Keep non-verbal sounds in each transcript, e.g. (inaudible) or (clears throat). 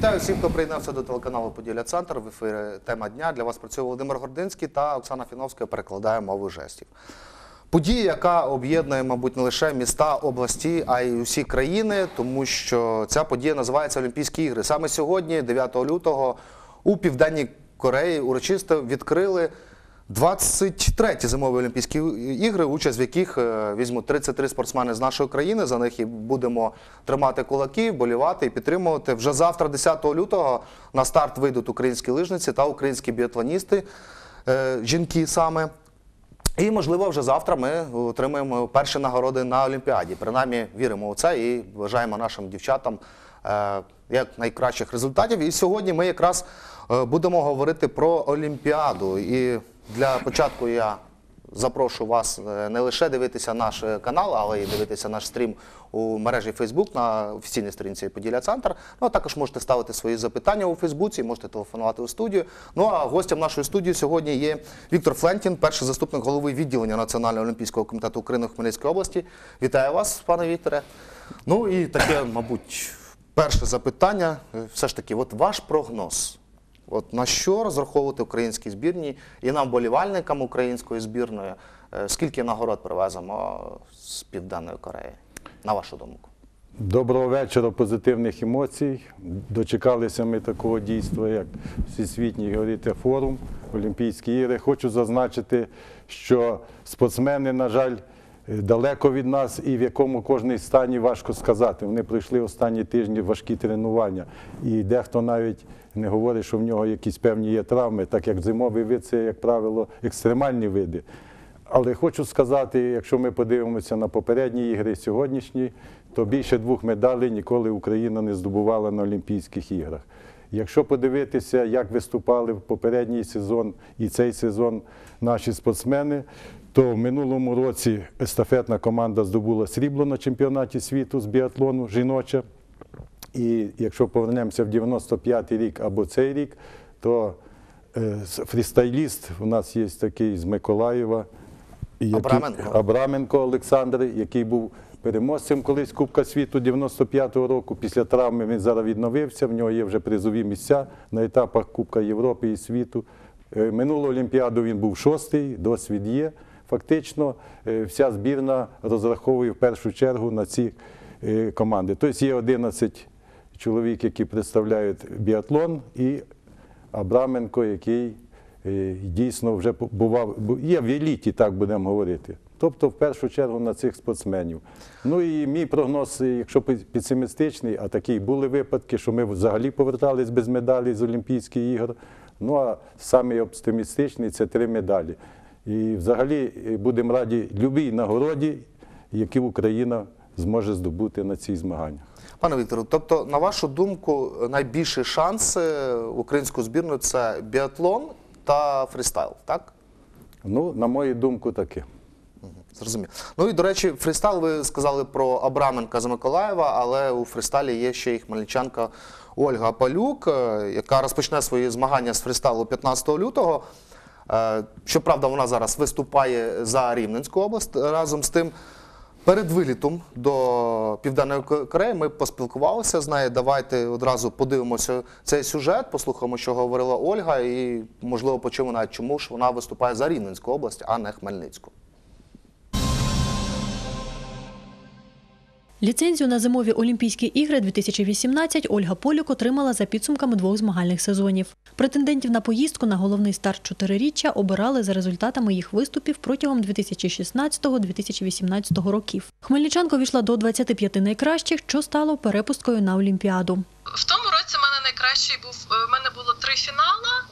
Вітаю всіх, хто приєднався до телеканалу Поділля Центр. В ефірі тема дня для вас працює Володимир Гординський та Оксана Фіновська перекладає мову жестів. Подія, яка об'єднує, мабуть, не лише міста, області, а й усі країни, тому що ця подія називається Олімпійські ігри. Саме сьогодні, 9 лютого, у Південній Кореї урочисто відкрили 23-ті зимові Олімпійські ігри, участь в яких е, візьмуть 33 спортсмени з нашої країни. За них і будемо тримати кулаки, болівати і підтримувати. Вже завтра, 10 лютого, на старт вийдуть українські лижниці та українські біатлоністи, е, жінки саме. І, можливо, вже завтра ми отримаємо перші нагороди на Олімпіаді. Принаймні віримо у це і бажаємо нашим дівчатам е, як найкращих результатів. І сьогодні ми якраз будемо говорити про Олімпіаду. І для початку я запрошую вас е, не лише дивитися наш е, канал, але й дивитися наш стрім у мережі Facebook на офіційній сторінці Поділля Центр. Ну а також можете ставити свої запитання у Фейсбуці, можете телефонувати у студію. Ну а гостям нашої студії сьогодні є Віктор Флентін, перший заступник голови відділення Національного олімпійського комітету України в Хмельницькій області. Вітаю вас, пане Вікторе. Ну і таке, мабуть, перше запитання. Е, Все ж таки, от ваш прогноз. От на що розраховувати українській збірні і нам, болівальникам української збірної, е, скільки нагород привеземо з Південної Кореї, на вашу думку? Доброго вечора, позитивних емоцій. Дочекалися ми такого дійства, як Всесвітній говорите, форум Олімпійські ігри. Хочу зазначити, що спортсмени, на жаль, далеко від нас і в якому кожний стані важко сказати. Вони пройшли останні тижні важкі тренування. І дехто навіть не говорить, що в нього якісь певні є травми, так як зимовий вид це, як правило, екстремальні види. Але хочу сказати, якщо ми подивимося на попередні ігри сьогоднішні, то більше двох медалей ніколи Україна не здобувала на Олімпійських іграх. Якщо подивитися, як виступали в попередній сезон і цей сезон наші спортсмени, то в минулому році естафетна команда здобула срібло на чемпіонаті світу з біатлону жіноча. І якщо повернемося в 95-й рік або цей рік, то е, фрістайліст у нас є такий з Миколаєва. який- Абраменко. Абраменко Олександр, який був переможцем колись Кубка світу 95-го року. Після травми він зараз відновився. В нього є вже призові місця на етапах Кубка Європи і світу. Е, Минулу Олімпіаду він був шостий, досвід є. Фактично, е, вся збірна розраховує в першу чергу на ці е, команди. Тобто є 11 чоловік, які представляють біатлон, і Абраменко, який е, дійсно вже бував, є в еліті, так будемо говорити. Тобто, в першу чергу на цих спортсменів. Ну і мій прогноз, якщо песимістичний, а такі були випадки, що ми взагалі повертались без медалі з Олімпійських ігор. Ну а самий оптимістичний це три медалі. І взагалі е, будемо раді любій нагороді, яку Україна зможе здобути на цих змаганнях. Пане Віктору, тобто, на вашу думку, найбільші шанси української збірної це біатлон та фрістайл, так? Ну, на мою думку, таке. Зрозумів. Ну і до речі, фрістайл ви сказали про Абраменка з Миколаєва, але у фрістайлі є ще і хмельничанка Ольга Палюк, е, яка розпочне свої змагання з фрістайлу 15 лютого. Е, Щоправда, вона зараз виступає за Рівненську область. Разом з тим, перед вилітом до Південної Кореї ми поспілкувалися з нею. Давайте одразу подивимося цей сюжет, послухаємо, що говорила Ольга, і можливо почуємо навіть чому ж вона виступає за Рівненську область, а не Хмельницьку. Ліцензію на зимові Олімпійські ігри 2018 Ольга Полюк отримала за підсумками двох змагальних сезонів. Претендентів на поїздку на головний старт чотириріччя обирали за результатами їх виступів протягом 2016-2018 років. Хмельничанка війшла до 25 найкращих, що стало перепусткою на Олімпіаду. В тому році в мене найкращий був. В мене було три фінала,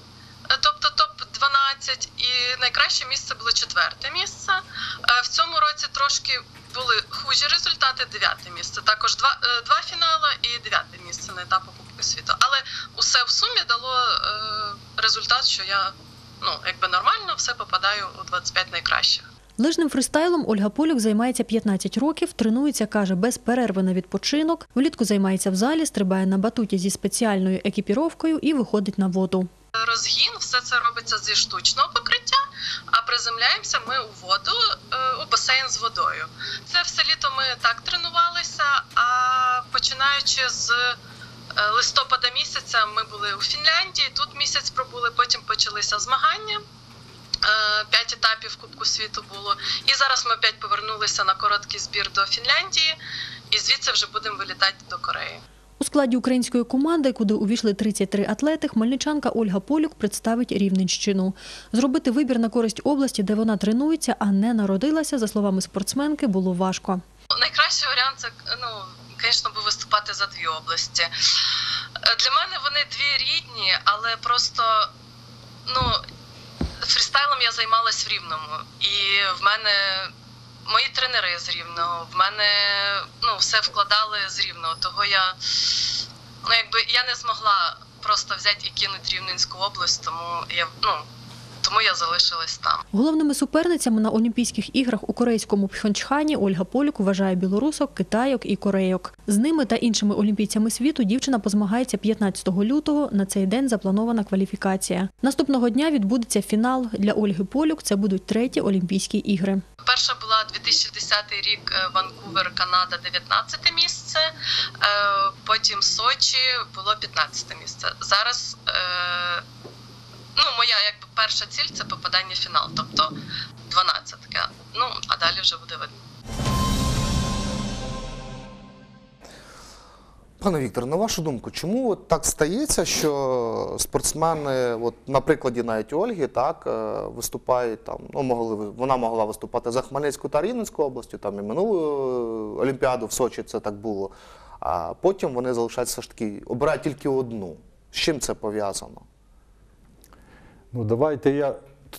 е, тобто топ 12 і найкраще місце було четверте місце. Е, В цьому році трошки були хужі результати. Дев'яте місце. Також два, е, два фінали і дев'яте місце на етапу Кубку світу. Але усе в сумі дало е, результат, що я ну якби нормально все попадаю у 25 найкращих. Лижним фристайлом Ольга Полюк займається 15 років, тренується, каже, без перерви на відпочинок. Влітку займається в залі, стрибає на батуті зі спеціальною екіпіровкою і виходить на воду. Розгін, все це робиться зі штучного покриття, а приземляємося ми у воду, е, у басейн з водою. Це все літо ми так тренувалися, а починаючи з е, листопада місяця ми були у Фінляндії, тут місяць пробули, потім почалися змагання. Е, П'ять етапів Кубку світу було. І зараз ми опять повернулися на короткий збір до Фінляндії, і звідси вже будемо вилітати до Кореї. У складі української команди, куди увійшли 33 атлети, хмельничанка Ольга Полюк представить Рівненщину. Зробити вибір на користь області, де вона тренується, а не народилася, за словами спортсменки, було важко. Найкращий варіант це ну, звісно, був виступати за дві області. Е, Для мене вони дві рідні, але просто ну, фрістайлом я займалась в Рівному. І в мене мої тренери з Рівного, в мене ну, все вкладали з Рівного. Того я, ну, якби, я не змогла просто взяти і кинути Рівненську область, тому я, ну, тому я залишилась там. Головними суперницями на Олімпійських іграх у корейському Пхьончхані Ольга Полюк вважає білорусок, китайок і корейок. З ними та іншими олімпійцями світу дівчина позмагається 15 лютого. На цей день запланована кваліфікація. Наступного дня відбудеться фінал. Для Ольги Полюк це будуть треті Олімпійські ігри. Перша була 2010 рік е, Ванкувер, Канада, 19 місце. Е, Потім Сочі було 15 місце. Зараз е, ну, моя якби перша ціль це попадання в фінал, тобто 12. Ну, а далі вже буде видно. Пане Віктор, на вашу думку, чому так стається, що спортсмени, от на прикладі навіть Ольги, так е, виступають там, ну могли вона могла виступати за Хмельницьку та Рівненську областю, там і минулу е, Олімпіаду в Сочі це так було. А потім вони залишаються ж таки, обирають тільки одну. З чим це пов'язано? Ну, давайте я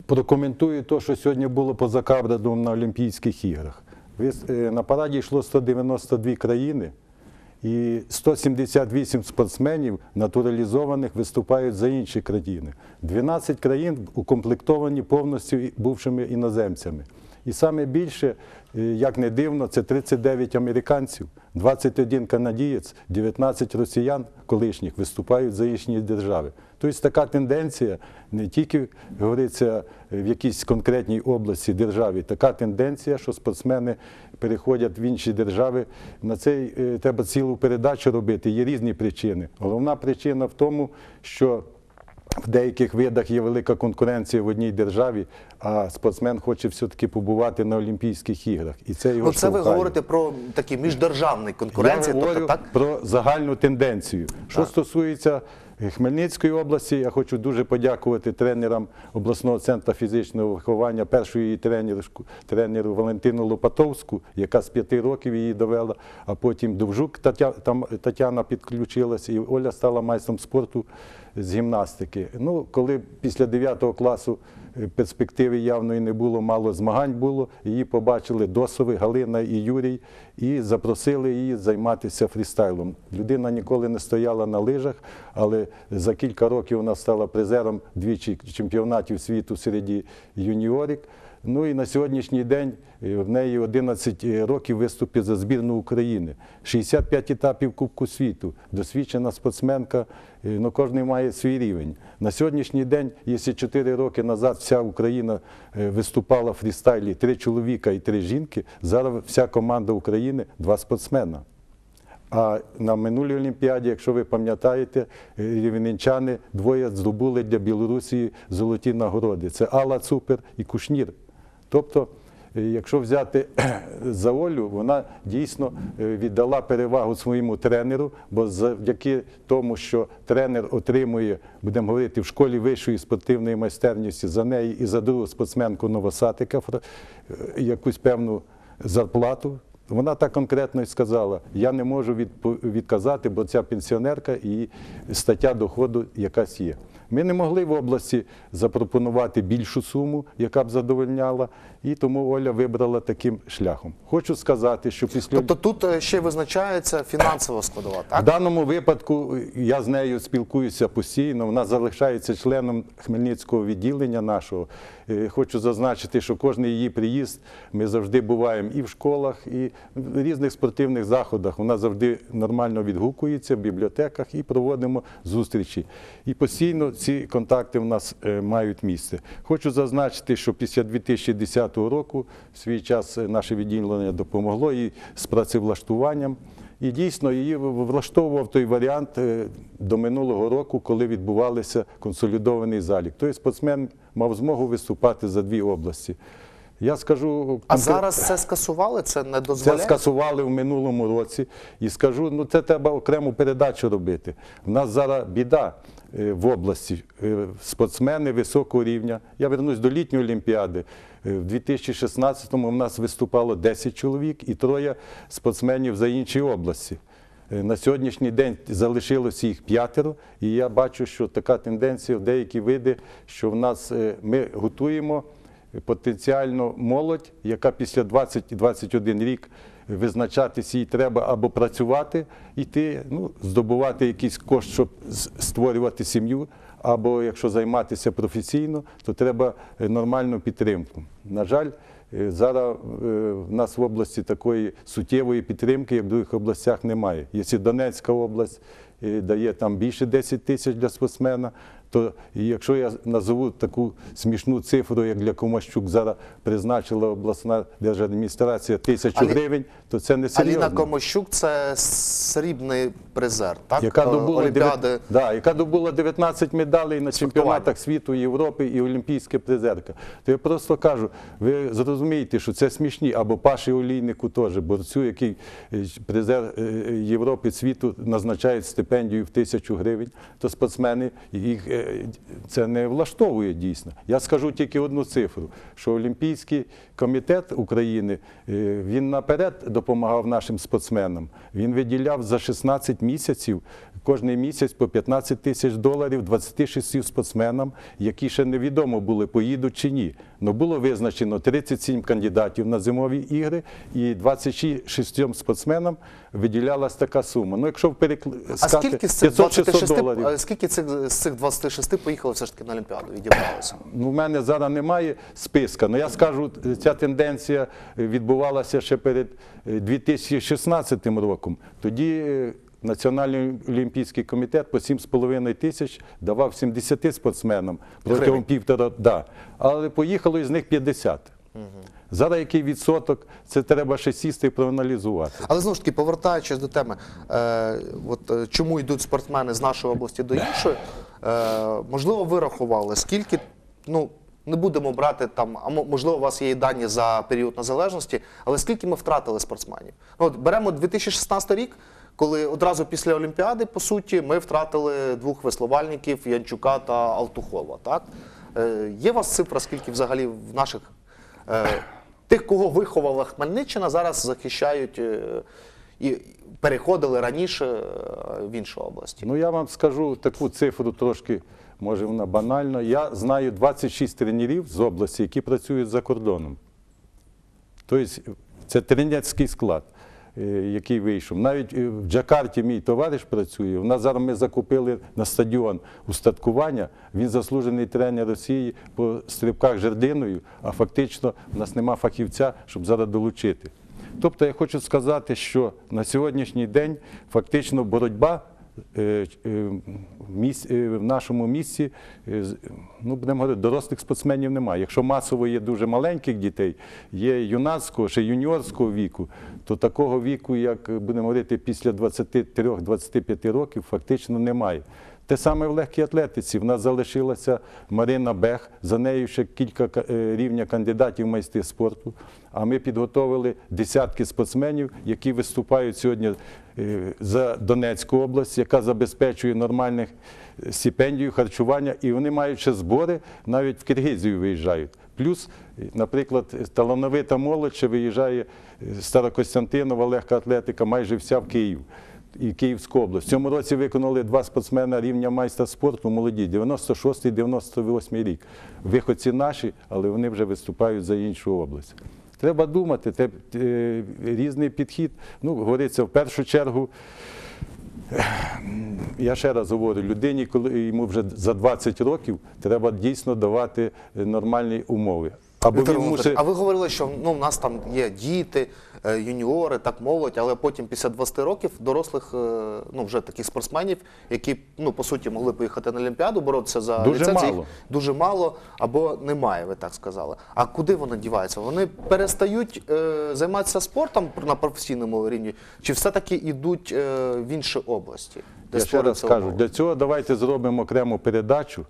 прокоментую те, що сьогодні було поза кадром на Олімпійських іграх. Е, На параді йшло 192 країни, і 178 спортсменів натуралізованих виступають за інші країни. 12 країн укомплектовані повністю бувшими іноземцями. І саме більше, е, як не дивно, це 39 американців, 21 канадієць, 19 росіян колишніх виступають за їхні держави. Тобто така тенденція не тільки говориться в якійсь конкретній області державі, така тенденція, що спортсмени переходять в інші держави. На це е, треба цілу передачу робити. Є різні причини. Головна причина в тому, що в деяких видах є велика конкуренція в одній державі, а спортсмен хоче все-таки побувати на Олімпійських іграх. І це його Ну, це ви говорите про такі міждержавні конкуренції, Я говорю тобто так? про загальну тенденцію. Що стосується Хмельницької області, я хочу дуже подякувати тренерам обласного центру фізичного виховання, першої тренерку, тренеру, Валентину Лопатовську, яка з п'яти років її довела, а потім Довжук Тетяна підключилася, і Оля стала майстром спорту з гімнастики. Ну, коли після 9 класу перспективи явної не було, мало змагань було. Її побачили Досови, Галина і Юрій, і запросили її займатися фрістайлом. Людина ніколи не стояла на лижах, але за кілька років вона стала призером двічі чемпіонатів світу серед юніорів. Ну і на сьогоднішній день е, в неї 11 років виступів за збірну України, 65 етапів Кубку світу, досвідчена спортсменка, е, ну кожен має свій рівень. На сьогоднішній день, якщо 4 роки назад вся Україна е, виступала в фрістайлі, три чоловіка і три жінки, зараз вся команда України два спортсмена. А на минулій Олімпіаді, якщо ви пам'ятаєте, е, рівненчани двоє здобули для Білорусі золоті нагороди. Це Алла Цупер і Кушнір. Тобто, е, якщо взяти (clears throat) за Олю, вона дійсно е, віддала перевагу своєму тренеру, бо завдяки тому, що тренер отримує, будемо говорити, в школі вищої спортивної майстерності за неї і за другу спортсменку Новосатика е, якусь певну зарплату. Вона так конкретно і сказала: я не можу відказати, бо ця пенсіонерка і стаття доходу якась є. Ми не могли в області запропонувати більшу суму, яка б задовольняла, і тому Оля вибрала таким шляхом. Хочу сказати, що після Тобто тут е, ще визначається фінансова складова, в даному випадку я з нею спілкуюся постійно. Вона залишається членом Хмельницького відділення нашого. Е, Хочу зазначити, що кожен її приїзд ми завжди буваємо і в школах, і в різних спортивних заходах. Вона завжди нормально відгукується в бібліотеках і проводимо зустрічі. І постійно ці контакти в нас е, мають місце. Хочу зазначити, що після 2010 року в свій час е, наше відділення допомогло і з працевлаштуванням. І дійсно її влаштовував той варіант е, до минулого року, коли відбувався консолідований залік. Той спортсмен мав змогу виступати за дві області. Я скажу А зараз це скасували? Це не це скасували в минулому році. І скажу, ну це треба окрему передачу робити. У нас зараз біда е, в області. Е, Спортсмени високого рівня. Я вернусь до літньої олімпіади. Е, В 2016-му в нас виступало 10 чоловік і троє спортсменів за інші області. Е, На сьогоднішній день залишилося їх п'ятеро, і я бачу, що така тенденція в деякі види, що в нас е, ми готуємо потенціально молодь, яка після 20-21 рік визначатись їй треба або працювати, йти, ну, здобувати якийсь кошт, щоб створювати сім'ю, або якщо займатися професійно, то треба е, нормальну підтримку. На жаль, е, зараз е, в нас в області такої суттєвої підтримки, як в других областях, немає. Якщо Донецька область дає там більше 10 тисяч для спортсмена, то якщо я назову таку смішну цифру, як для Комащук зараз призначила обласна держадміністрація тисячу гривень, то це не Аліна серйозно. Комощук це срібний призер, так? Яка добула, Олімпіади. да, яка добула 19 медалей на чемпіонатах світу, Європи і Олімпійська призерка. То я просто кажу, ви зрозумієте, що це смішні, або Паші Олійнику теж, борцю, який е, призер е, Європи світу назначають стипендію в тисячу гривень, то спортсмени їх е, це не влаштовує дійсно. Я скажу тільки одну цифру: що Олімпійський комітет України е, він наперед допомагав нашим спортсменам. Він виділяв за 16 місяців кожний місяць по 15 тисяч доларів 26 спортсменам, які ще невідомо були, поїдуть чи ні. Но було визначено 37 кандидатів на зимові ігри, і 26 спортсменам виділялась така сума. Ну, якщо перекл... А скільки з цих 500-600 доларів. а скільки цих, з цих 26 поїхали все ж таки на Олімпіаду, відібралися? Ну, в мене зараз немає списка. але я скажу, ця тенденція відбувалася ще перед е, 2016 роком. Тоді е, Національний олімпійський комітет по 7,5 тисяч давав 70 спортсменам протягом півтора. Да. Але поїхало із них 50. Зараз який відсоток, це треба ще сісти і проаналізувати. Але знову ж таки, повертаючись до теми, е, от, е, чому йдуть спортсмени з нашої області до іншої, е, можливо, ви рахували, скільки, ну, не будемо брати там, а можливо, у вас є і дані за період незалежності, але скільки ми втратили спортсменів? Ну, от беремо 2016 рік, коли одразу після Олімпіади, по суті, ми втратили двох веслувальників Янчука та Алтухова. Так? Е, є у вас цифра, скільки взагалі в наших е, тих, кого виховала Хмельниччина, зараз захищають е, і переходили раніше в інші області. Ну я вам скажу таку цифру трошки, може вона банальна. Я знаю 26 тренерів з області, які працюють за кордоном. Тобто це тренерський склад, який вийшов. Навіть е, в Джакарті мій товариш працює. У нас зараз ми закупили на стадіон устаткування. Він заслужений тренер Росії по стрибках жердиною, а фактично в нас нема фахівця, щоб зараз долучити. Тобто я хочу сказати, що на сьогоднішній день фактично боротьба е, е, в міс- е, в нашому місті, е, ну будемо говорити, дорослих спортсменів немає. Якщо масово є дуже маленьких дітей, є юнацького чи юніорського віку, то такого віку, як е, будемо говорити, після 23-25 років, фактично немає. Те саме в легкій атлетиці. В нас залишилася Марина Бех, за нею ще кілька е, рівня кандидатів в майстри спорту. А ми підготовили десятки спортсменів, які виступають сьогодні е, за Донецьку область, яка забезпечує нормальних е, стипендію, харчування, і вони мають ще збори, навіть в Киргизію виїжджають. Плюс, е, наприклад, талановита молодь виїжджає е, Старокостянтинова, легка атлетика, майже вся в Київ і Київську область. В цьому році виконали два спортсмена рівня майстра спорту молоді, 96-98 рік. Виходці наші, але вони вже виступають за іншу область. Треба думати, те, е, різний підхід. Ну, говориться, в першу чергу, я ще раз говорю, людині, коли йому вже за 20 років, треба дійсно давати нормальні умови. Або він мусить А ви говорили, що ну, в нас там є діти, юніори, так молодь, але потім після 20 років дорослих, е, ну вже таких спортсменів, які ну по суті могли поїхати на Олімпіаду, боротися за Дуже ліцензії, мало. дуже мало або немає, ви так сказали. А куди вони діваються? Вони перестають е, займатися спортом на професійному рівні, чи все-таки йдуть е, в інші області? де Я ще раз кажу, для цього давайте зробимо окрему передачу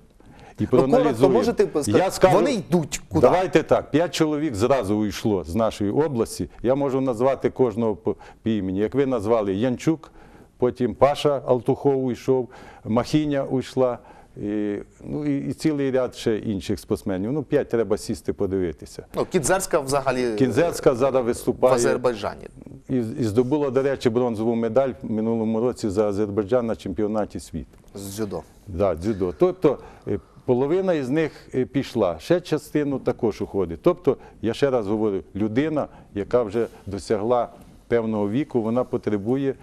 і Ну, проаналізуємо. можете Я скажу, вони йдуть куди? Давайте так, п'ять чоловік зразу уйшло з нашої області. Я можу назвати кожного по, по імені. Як ви назвали Янчук, потім Паша Алтухов уйшов, Махіня уйшла. І, ну, і, і цілий ряд ще інших спортсменів. Ну, п'ять треба сісти подивитися. Ну, Кінзерська взагалі Кінзецька зараз в Азербайджані. і, і здобула, до речі, бронзову медаль в минулому році за Азербайджан на чемпіонаті світу. З дзюдо. Да, дзюдо. Тобто е, половина із них е, пішла, ще частину також уходить. Тобто, я ще раз говорю, людина, яка вже досягла певного віку, вона потребує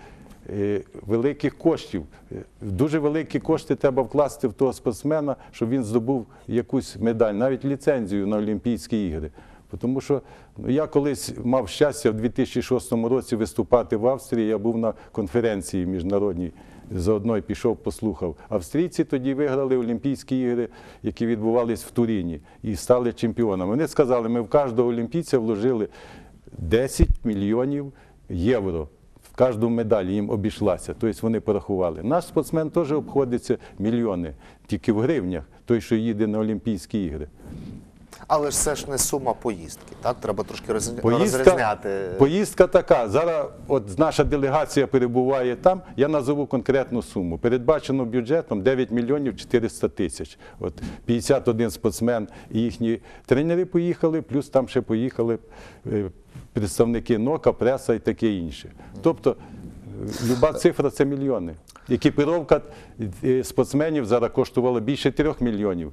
е, великих коштів. Е, Дуже великі кошти треба вкласти в того спортсмена, щоб він здобув якусь медаль, навіть ліцензію на Олімпійські ігри. Тому що ну, я колись мав щастя в 2006 році виступати в Австрії. Я був на конференції міжнародній, заодно й пішов, послухав. Австрійці тоді виграли Олімпійські ігри, які відбувались в Туріні, і стали чемпіонами. Вони сказали, ми в кожного олімпійця вложили 10 мільйонів євро. В кожну медаль їм обійшлася, тобто вони порахували. Наш спортсмен теж обходиться мільйони, тільки в гривнях, той, що їде на Олімпійські ігри. Але ж це ж не сума поїздки, так? Треба трошки Поїздка, розрізняти. поїздка така. Зараз от наша делегація перебуває там. Я назову конкретну суму. Передбачено бюджетом 9 мільйонів 400 тисяч. От 51 спортсмен і їхні тренери поїхали, плюс там ще поїхали е, представники НОКа, преса і таке інше. Тобто е, люба цифра це мільйони. Екіпіровка е, спортсменів зараз коштувала більше 3 мільйонів,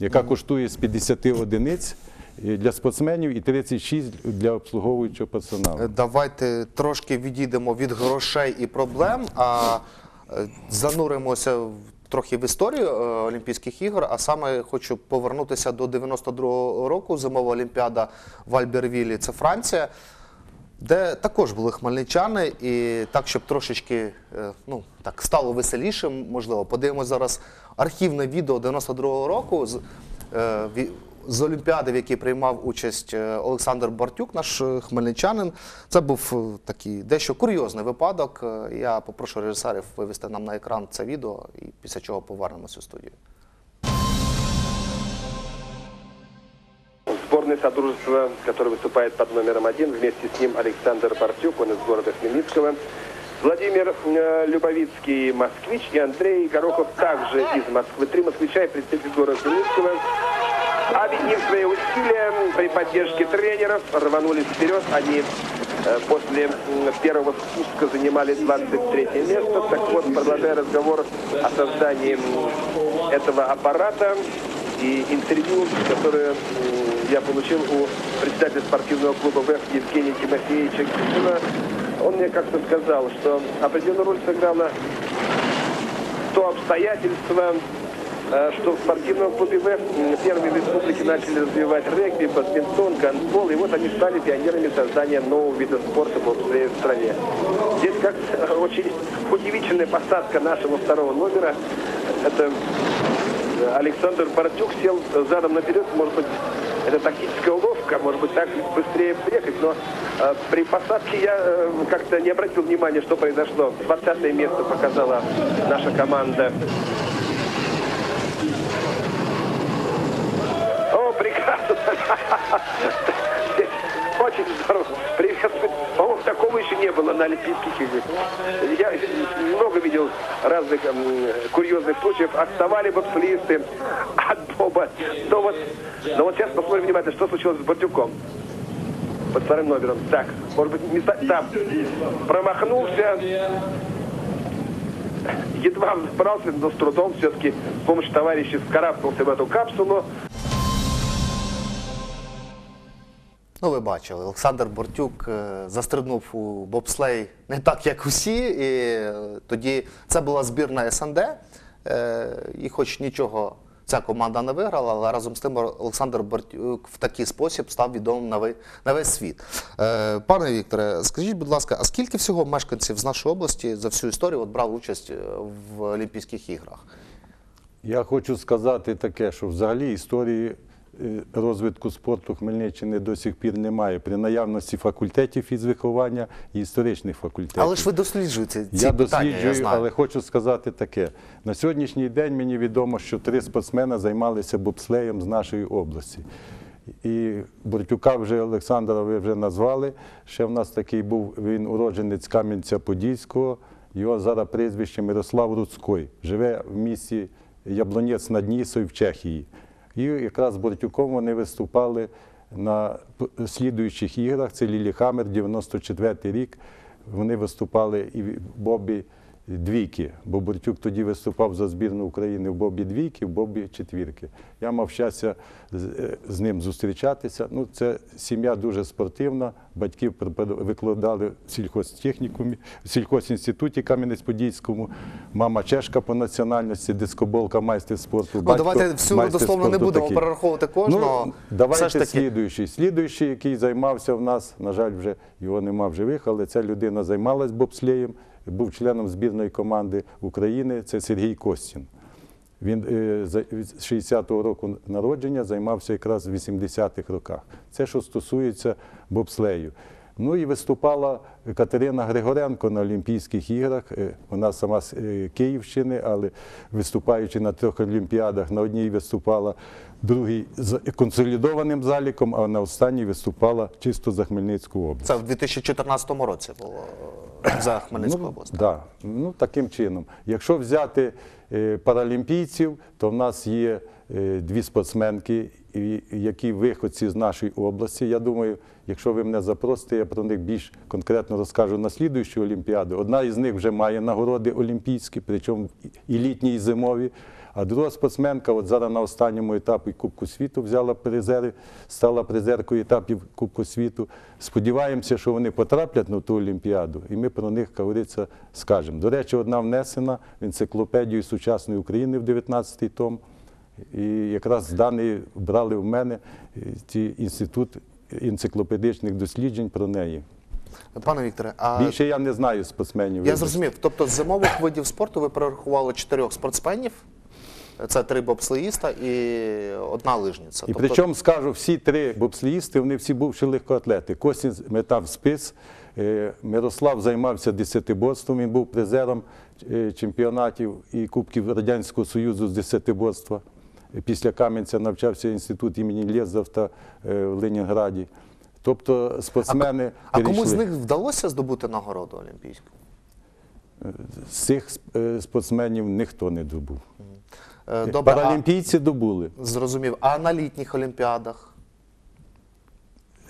яка коштує з 50 одиниць е, для спортсменів і 36 для обслуговуючого персоналу. Е, Давайте трошки відійдемо від грошей і проблем, а е, зануримося трохи в історію Олімпійських ігор. А саме хочу повернутися до 92-го року, зимова олімпіада в Альбервілі, це Франція. Де також були хмельничани, і так, щоб трошечки е, ну, так, стало веселіше, можливо, подивимося зараз архівне відео 92-го року з, е, з Олімпіади, в якій приймав участь е, Олександр Бартюк, наш хмельничанин. Це був такий дещо курйозний випадок. Я попрошу режисерів вивести нам на екран це відео, і після чого повернемося у студію. Сборной Содружества, который выступает под номером один. Вместе с ним Александр Бартюк, он из города Хмельницкого. Владимир э, Любовицкий, москвич, и Андрей Горохов также из Москвы. Три москвича и представитель города Хмельницкого. Объединив свои усилия при поддержке тренеров, рванулись вперед. Они э, после первого спуска занимали 23 место. Так вот, продолжая разговор о создании этого аппарата и интервью, которое я получил у председателя спортивного клуба ВЭФ Евгения Тимофеевича Кирина, он мне как-то сказал, что определенную роль сыграло то обстоятельство, э, что в спортивном клубе ВЭФ первые в начали развивать регби, бадминтон, гандбол, и вот они стали пионерами создания нового вида спорта в стране. Здесь как очень удивительная посадка нашего второго номера. Это Александр Бартюк сел задом наперед, может быть, это тактическая уловка, может быть, так быстрее приехать, но э, при посадке я э, как-то не обратил внимания, что произошло. 20 место показала наша команда. О, прекрасно! (laughs) не было на Олимпийских играх. Я много видел разных м, курьезных случаев. Отставали бобслисты от Боба. Но вот, но вот сейчас посмотрим внимательно, что случилось с Батюком. Под вторым номером. Так, может быть, не та- там. Промахнулся. Едва взбрался, но с трудом все-таки с помощью товарищей вскарабкался в эту капсулу. Ну, ви бачили, Олександр Бортюк е, застрибнув у бобслей не так, як усі. І е, тоді це була збірна СНД, е, і хоч нічого ця команда не виграла, але разом з тим Олександр Бартюк в такий спосіб став відомим на ве- на весь світ. Пане Вікторе, скажіть, будь ласка, а скільки всього мешканців з нашої області за всю історію от брали участь в Олімпійських іграх? Я хочу сказати таке, що взагалі історії розвитку спорту Хмельниччини до сих пір немає. При наявності факультетів фізвиховання і історичних факультетів. Але ж ви досліджуєте ці я питання, досліджую, я знаю. але хочу сказати таке. На сьогоднішній день мені відомо, що три спортсмена займалися бобслеєм з нашої області. І Бортюка вже Олександра ви вже назвали. Ще в нас такий був він уродженець Кам'янця-Подільського. Його зараз прізвище Мирослав Руцький. Живе в місті Яблонець над Нісою в Чехії. І якраз Бортюком вони виступали на слідуючих іграх. Це Ліліхаммер, 94 рік. Вони виступали і Бобі двійки, бо Бортюк тоді виступав за збірну України в Бобі двійки, в Бобі четвірки. Я мав щастя з, е, ним зустрічатися. Ну, це сім'я дуже спортивна. Препод- викладали в сільхозтехнікумі, в сільхозінституті Кам'янець-Подільському. Мама чешка по національності, дискоболка, майстер спорту. Ну, батько давайте всю дословно не будемо такий. перераховувати кожного. Ну, давайте таки- слідуючий. Слідуючий, який займався в нас, на жаль, вже його нема в живих, але ця людина займалась бобслеєм, був членом збірної команди України. Це Сергій Костін. Він е, з 60-го року народження займався якраз в 80-х роках. Це що стосується бобслею. Ну і виступала Катерина Григоренко на Олімпійських іграх. Е, Вона сама з е, Київщини, але виступаючи на трьох олімпіадах, на одній виступала другій з консолідованим заліком, а на останній виступала чисто за Хмельницьку область. Це в 2014 році було е, за Хмельницьку Ну, область. да. ну, таким чином. Якщо взяти паралімпійців, то в нас є е, дві спортсменки, які виходці з нашої області. Я думаю, якщо ви мене запросите, я про них більш конкретно розкажу на слідуючу Олімпіаду. Одна із них вже має нагороди олімпійські, причому і літні, і зимові. А друга спортсменка, от зараз на останньому етапі Кубку світу взяла призери, стала призеркою етапів Кубку світу. Сподіваємося, що вони потраплять на ту Олімпіаду, і ми про них, говориться, скажемо. До речі, одна внесена в енциклопедію сучасної України в 19-й том. І якраз дані брали в мене ці інститут енциклопедичних досліджень про неї. Пане Вікторе, а Більше я не знаю спортсменів. я зрозумів. Тобто з зимових видів спорту ви перерахували чотирьох спортсменів. Це три бобслеїста і одна лижниця. І Тобто, причому скажу, всі три бобслеїсти, вони всі бувші легкоатлети. Костін метав спис, е, Мирослав займався десятиборством, він був призером е, чемпіонатів і Кубків Радянського Союзу з десятиборства. Після Кам'янця навчався інститут імені Лєзавта е, в Ленінграді. Тобто спортсмени а кому з них вдалося здобути нагороду олімпійську? з цих спортсменів ніхто не добув. Е, Добре, а, Паралімпійці добули. зрозумів. А на літніх олімпіадах?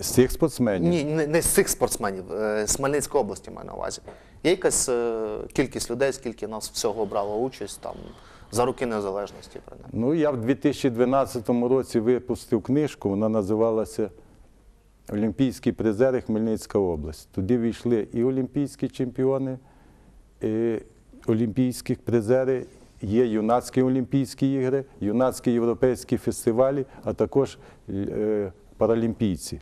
З цих спортсменів. Ні, не, не з цих спортсменів, е, з Хмельницької області маю на увазі. Є якась е, кількість людей, скільки нас всього брало участь там за роки незалежності, принаймні? Ну, я в 2012 році випустив книжку, вона називалася Олімпійські призери Хмельницька область. Туди війшли і олімпійські чемпіони, і олімпійські призери, є юнацькі Олімпійські ігри, юнацькі європейські фестивалі, а також е, паралімпійці.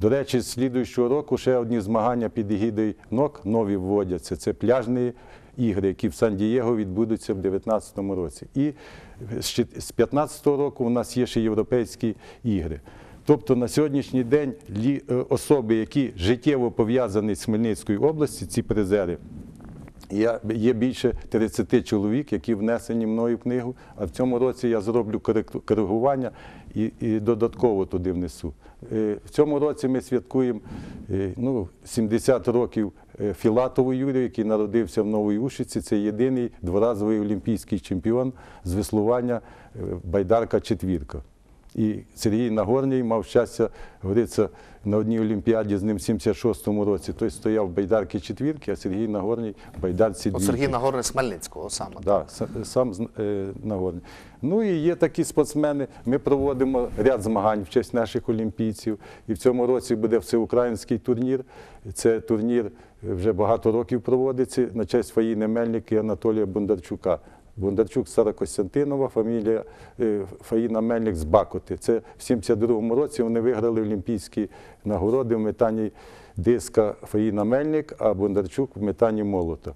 До речі, з слідуючого року ще одні змагання під егідою НОК нові вводяться. Це пляжні ігри, які в Сан-Дієго відбудуться в 2019 році. І з 2015 року у нас є ще європейські ігри. Тобто на сьогоднішній день е, особи, які життєво пов'язані з Хмельницькою областю, ці призери, я, є більше 30 чоловік, які внесені мною в книгу, а в цьому році я зроблю коригування і, і додатково туди внесу. Е, В цьому році ми святкуємо е, ну, 70 років е, Філатову Юрію, який народився в Новій Ушиці. Це єдиний дворазовий олімпійський чемпіон з веслування байдарка четвірка. І Сергій Нагорній мав щастя, говориться, на одній Олімпіаді з ним в 76-му році. Той стояв в байдарки четвірки, а Сергій Нагорній в байдарці От. Сергій Нагорний з Хмельницького саме. Да, с- сам е, Нагорний. Ну і є такі спортсмени. Ми проводимо ряд змагань в честь наших олімпійців. І в цьому році буде всеукраїнський турнір. Це турнір вже багато років проводиться на честь Фаїни Мельник і Анатолія Бондарчука. Бондарчук Сара Костянтинова, фамілія е, Фаїна Мельник з Бакоти. Це в 72-му році вони виграли олімпійські нагороди в метанні диска Фаїна Мельник, а Бондарчук в метанні молота.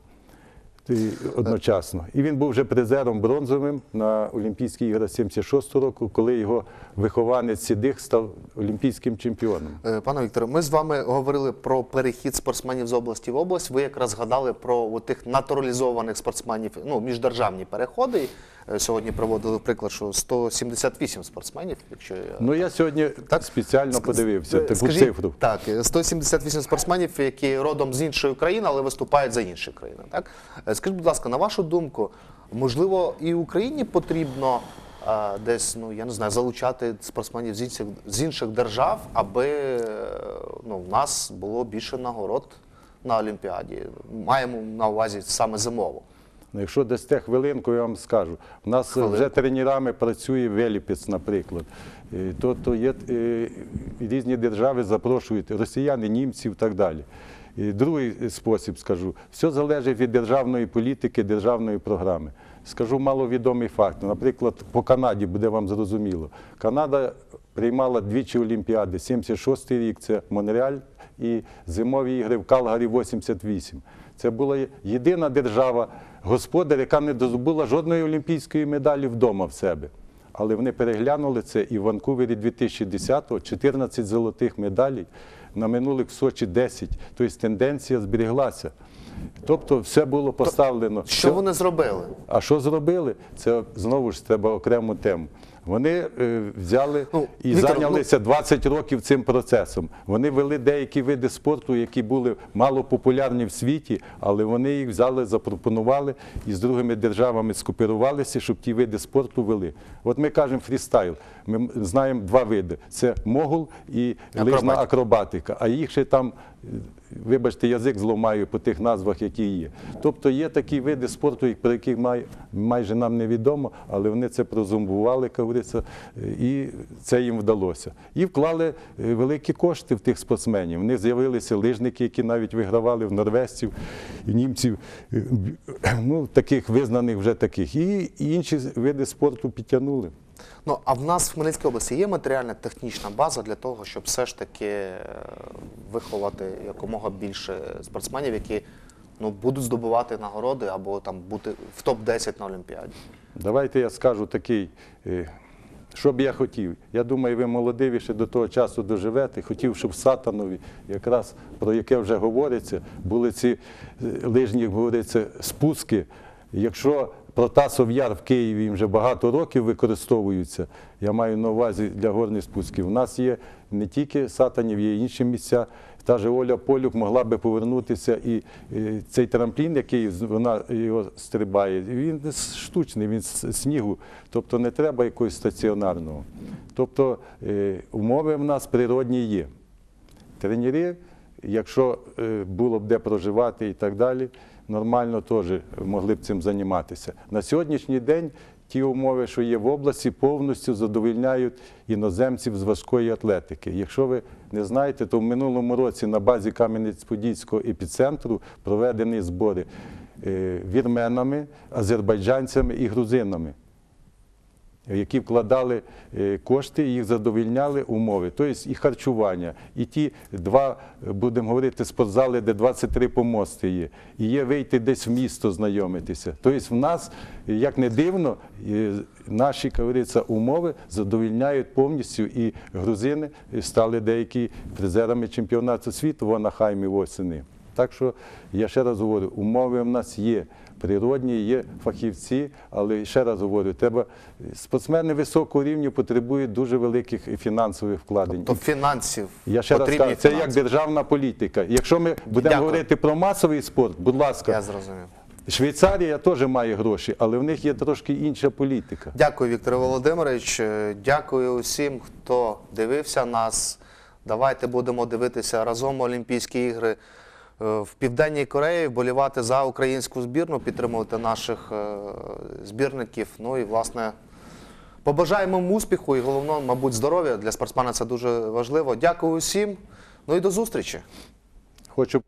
Одночасно. І він був вже призером бронзовим на Олімпійські ігри 76-го року, коли його вихованець Сідих став олімпійським чемпіоном. Е, Пане Вікторе, ми з вами говорили про перехід спортсменів з області в область. Ви якраз згадали про тих натуралізованих спортсменів, ну, міждержавні переходи. Е, Сьогодні проводили приклад, що 178 спортсменів, якщо я Ну я сьогодні так спеціально подивився Е, таку скажіть, цифру. Так, е, 178 спортсменів, які родом з іншої країни, але виступають за інші країни. Так? Е, Скажіть, будь ласка, на вашу думку, можливо, і Україні потрібно е, десь, ну я не знаю, залучати спортсменів з інших, з інших держав, аби е, ну, в нас було більше нагород на Олімпіаді. Маємо на увазі саме зимову. Ну, якщо дасте хвилинку, я вам скажу. У нас Хвилинку. вже тренерами працює Веліпець, наприклад. Е, То, то є е, різні держави запрошують росіяни, німців і так далі. І другий спосіб скажу: все залежить від державної політики, державної програми. Скажу маловідомий факт. Наприклад, по Канаді буде вам зрозуміло. Канада приймала двічі Олімпіади. 76-й рік це Монреаль і зимові ігри в Калгарі 88. Це була єдина держава, господар, яка не здобула жодної олімпійської медалі вдома в себе. Але вони переглянули це і в Ванкувері 2010-го 14 золотих медалей, на минулих в Сочі 10. Тобто тенденція зберіглася. Тобто все було поставлено. Що вони зробили? а що зробили? Це знову ж треба окрему тему. Вони е, взяли Ну, і Віктор, зайнялися 20 років цим процесом. Вони вели деякі види спорту, які були мало популярні в світі, але вони їх взяли, запропонували і з другими державами скооперувалися, щоб ті види спорту вели. От ми кажемо фрістайл. Ми знаємо два види: це могул і лижна Акробатика. А їх ще там, вибачте, язик зломаю по тих назвах, які є. Тобто є такі види спорту, про май, майже нам невідомо, але вони це пролобіювали, е, і це їм вдалося. І вклали е, великі кошти в тих спортсменів. В них з'явилися лижники, які навіть вигравали в норвежців, німців, е, ну, таких визнаних вже таких. І інші види спорту підтягнули. Ну а в нас в Хмельницькій області є матеріальна технічна база для того, щоб все ж таки е, виховати якомога більше спортсменів, які ну, будуть здобувати нагороди або там бути в топ-10 на Олімпіаді. Давайте я скажу такий, е, що б я хотів. Я думаю, ви молодий, ви ще до того часу доживете. Хотів, щоб в Сатанові, якраз про яке вже говориться, були ці е, лижні, говориться, спуски. Якщо Протасов Яр в Києві вже багато років використовуються, я маю на увазі для горних спусків. У нас є не тільки Сатанів, є інші місця. Та же Оля Полюк могла би повернутися, і цей трамплін, який вона його стрибає, він штучний, він з снігу, тобто не треба якогось стаціонарного. Тобто е, умови в нас природні є. Тренери, якщо е, було б де проживати і так далі, нормально теж могли б цим займатися. На сьогоднішній день ті умови, що є в області, повністю задовільняють іноземців з важкої атлетики. Якщо ви не знаєте, то в минулому році на базі Кам'янець-Подільського епіцентру проведені збори е, вірменами, азербайджанцями і грузинами які вкладали е, кошти, їх задовільняли умови. Тобто і харчування, і ті два, будемо говорити, спортзали, де 23 помости є, і є вийти десь в місто знайомитися. Тобто в нас, як не дивно, наші, говориться, умови задовільняють повністю, і грузини стали деякі призерами чемпіонату світу в Анахаймі восени. Так що я ще раз говорю, умови в нас є. Природні, є фахівці, але ще раз говорю, треба спортсмени високого рівня потребують дуже великих фінансових вкладень. То фінансів Я ще раз кажу, це як державна політика. Якщо ми будемо Дякую. говорити про масовий спорт, будь ласка, Я зрозумів. Швейцарія теж має гроші, але в них є трошки інша політика. Дякую, Віктор Володимирович. Дякую усім, хто дивився нас. Давайте будемо дивитися разом Олімпійські ігри в Південній Кореї, вболівати за українську збірну, підтримувати наших е, збірників. Ну і власне. Побажаємо їм успіху і головно, мабуть, здоров'я для спортсмена це дуже важливо. Дякую усім. Ну і до зустрічі. Хочу.